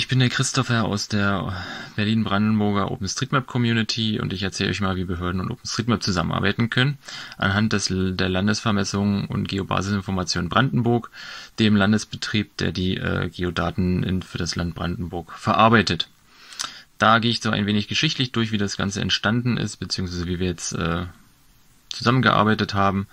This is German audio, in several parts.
Ich bin der Christopher aus der Berlin-Brandenburger OpenStreetMap Community und ich erzähle euch mal, wie Behörden und OpenStreetMap zusammenarbeiten können anhand des, der Landesvermessung und Geobasisinformation Brandenburg, dem Landesbetrieb, der die äh, Geodaten in, für das Land Brandenburg verarbeitet. Da gehe ich so ein wenig geschichtlich durch, wie das Ganze entstanden ist, beziehungsweise wie wir jetzt äh, zusammengearbeitet haben.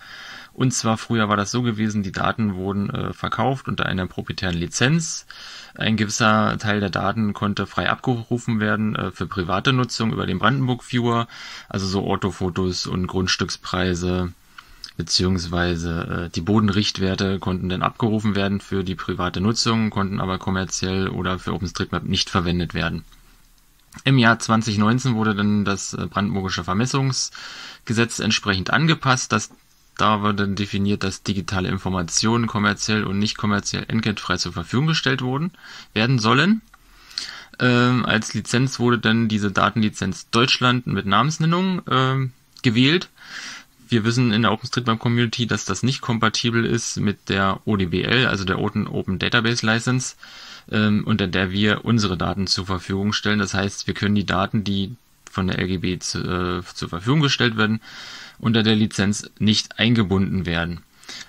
Und zwar früher war das so gewesen, die Daten wurden äh, verkauft unter einer proprietären Lizenz. Ein gewisser Teil der Daten konnte frei abgerufen werden äh, für private Nutzung über den Brandenburg Viewer, also so Orthofotos und Grundstückspreise beziehungsweise äh, die Bodenrichtwerte konnten dann abgerufen werden für die private Nutzung, konnten aber kommerziell oder für OpenStreetMap nicht verwendet werden. Im Jahr 2019 wurde dann das äh, Brandenburgische Vermessungsgesetz entsprechend angepasst, dass da wurde definiert, dass digitale Informationen kommerziell und nicht kommerziell entgeltfrei zur Verfügung gestellt wurden, werden sollen. Ähm, als Lizenz wurde dann diese Datenlizenz Deutschland mit Namensnennung ähm, gewählt. Wir wissen in der OpenStreetMap Community, dass das nicht kompatibel ist mit der ODBL, also der Open, Open Database License, ähm, unter der wir unsere Daten zur Verfügung stellen. Das heißt, wir können die Daten, die von der LGB zu, äh, zur Verfügung gestellt werden, unter der Lizenz nicht eingebunden werden.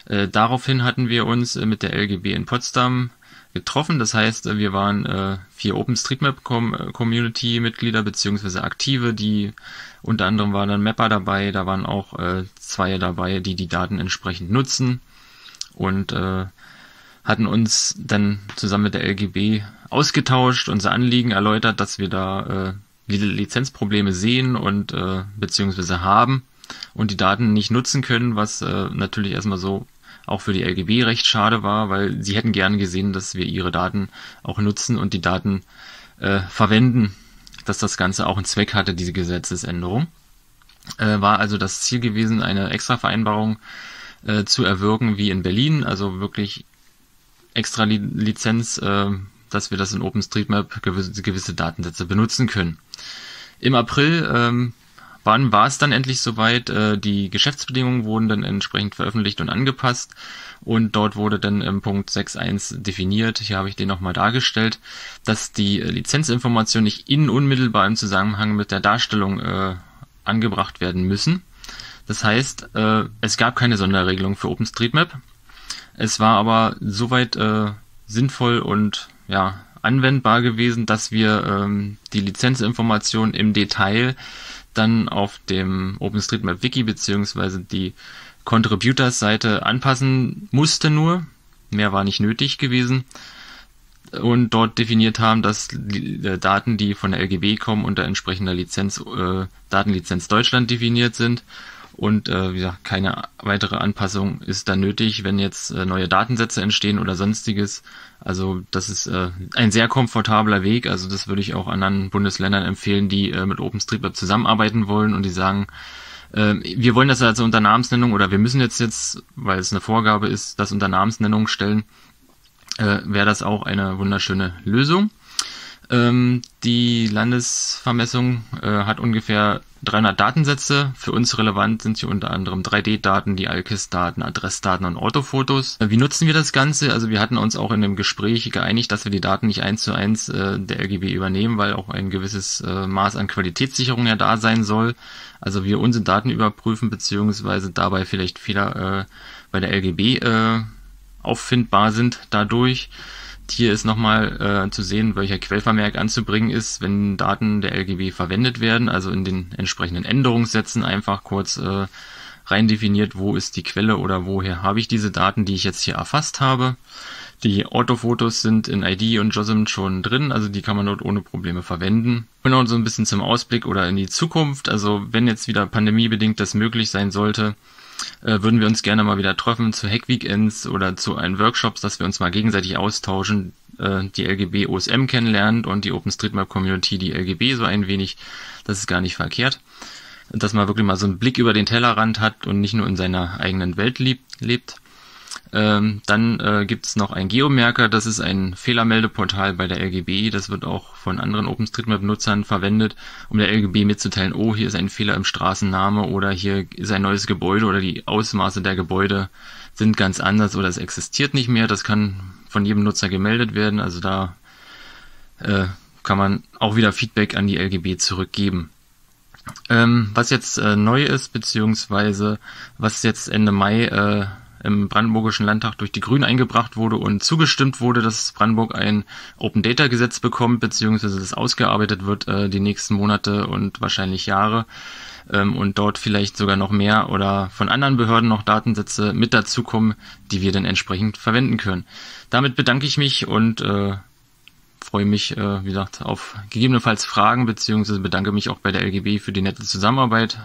Äh, daraufhin hatten wir uns äh, mit der LGB in Potsdam getroffen. Das heißt, wir waren äh, vier OpenStreetMap-Community-Mitglieder beziehungsweise Aktive, die unter anderem waren dann Mapper dabei, da waren auch äh, zwei dabei, die die Daten entsprechend nutzen und äh, hatten uns dann zusammen mit der LGB ausgetauscht, unser Anliegen erläutert, dass wir da äh, Lizenzprobleme sehen und äh, beziehungsweise haben und die Daten nicht nutzen können, was äh, natürlich erstmal so auch für die LGB recht schade war, weil sie hätten gern gesehen, dass wir ihre Daten auch nutzen und die Daten äh, verwenden, dass das Ganze auch einen Zweck hatte, diese Gesetzesänderung. Äh, war also das Ziel gewesen, eine Extra-Vereinbarung äh, zu erwirken wie in Berlin, also wirklich extra Lizenz, äh, dass wir das in OpenStreetMap gewisse, gewisse Datensätze benutzen können. Im April ähm, Wann war es dann endlich soweit? Äh, die Geschäftsbedingungen wurden dann entsprechend veröffentlicht und angepasst und dort wurde dann im Punkt 6.1 definiert, hier habe ich den nochmal dargestellt, dass die Lizenzinformationen nicht in unmittelbar im Zusammenhang mit der Darstellung äh, angebracht werden müssen. Das heißt, äh, es gab keine Sonderregelung für OpenStreetMap. Es war aber soweit äh, sinnvoll und ja anwendbar gewesen, dass wir ähm, die Lizenzinformationen im Detail dann auf dem OpenStreetMap Wiki beziehungsweise die Contributors-Seite anpassen musste nur. Mehr war nicht nötig gewesen. Und dort definiert haben, dass äh, Daten, die von der LGB kommen, unter entsprechender Lizenz, äh, Datenlizenz Deutschland definiert sind und äh, wie gesagt, keine weitere Anpassung ist dann nötig, wenn jetzt äh, neue Datensätze entstehen oder sonstiges. Also das ist äh, ein sehr komfortabler Weg. Also das würde ich auch anderen Bundesländern empfehlen, die äh, mit OpenStreetMap zusammenarbeiten wollen und die sagen, äh, wir wollen das also unter Namensnennung oder wir müssen jetzt jetzt, weil es eine Vorgabe ist, das unter Namensnennung stellen, äh, wäre das auch eine wunderschöne Lösung. Ähm, die Landesvermessung äh, hat ungefähr 300 Datensätze. Für uns relevant sind hier unter anderem 3D-Daten, die ALKIS-Daten, Adressdaten und Orthofotos. Äh, wie nutzen wir das Ganze? Also wir hatten uns auch in dem Gespräch geeinigt, dass wir die Daten nicht eins zu eins äh, der LGB übernehmen, weil auch ein gewisses äh, Maß an Qualitätssicherung ja da sein soll. Also wir unsere Daten überprüfen, beziehungsweise dabei vielleicht Fehler äh, bei der LGB äh, auffindbar sind dadurch. Hier ist nochmal äh, zu sehen, welcher Quellvermerk anzubringen ist, wenn Daten der LGB verwendet werden, also in den entsprechenden Änderungssätzen einfach kurz äh, rein definiert, wo ist die Quelle oder woher habe ich diese Daten, die ich jetzt hier erfasst habe. Die Orthofotos sind in ID und JOSM schon drin, also die kann man dort ohne Probleme verwenden. Genau so ein bisschen zum Ausblick oder in die Zukunft. Also wenn jetzt wieder pandemiebedingt das möglich sein sollte, äh, würden wir uns gerne mal wieder treffen zu Hack-Weekends oder zu einen Workshops, dass wir uns mal gegenseitig austauschen, äh, die LGB OSM kennenlernen und die OpenStreetMap-Community die LGB so ein wenig. Das ist gar nicht verkehrt. Dass man wirklich mal so einen Blick über den Tellerrand hat und nicht nur in seiner eigenen Welt lebt. Ähm, dann äh, gibt es noch ein Geomerker, das ist ein Fehlermeldeportal bei der LGB. Das wird auch von anderen OpenStreetMap-Nutzern verwendet, um der LGB mitzuteilen, oh, hier ist ein Fehler im Straßenname oder hier ist ein neues Gebäude oder die Ausmaße der Gebäude sind ganz anders oder es existiert nicht mehr. Das kann von jedem Nutzer gemeldet werden. Also da äh, kann man auch wieder Feedback an die LGB zurückgeben. Ähm, was jetzt äh, neu ist, beziehungsweise was jetzt Ende Mai äh, im Brandenburgischen Landtag durch die Grünen eingebracht wurde und zugestimmt wurde, dass Brandenburg ein Open Data Gesetz bekommt, beziehungsweise das ausgearbeitet wird äh, die nächsten Monate und wahrscheinlich Jahre ähm, und dort vielleicht sogar noch mehr oder von anderen Behörden noch Datensätze mit dazukommen, die wir dann entsprechend verwenden können. Damit bedanke ich mich und äh, freue mich, äh, wie gesagt, auf gegebenenfalls Fragen, beziehungsweise bedanke mich auch bei der LGB für die nette Zusammenarbeit.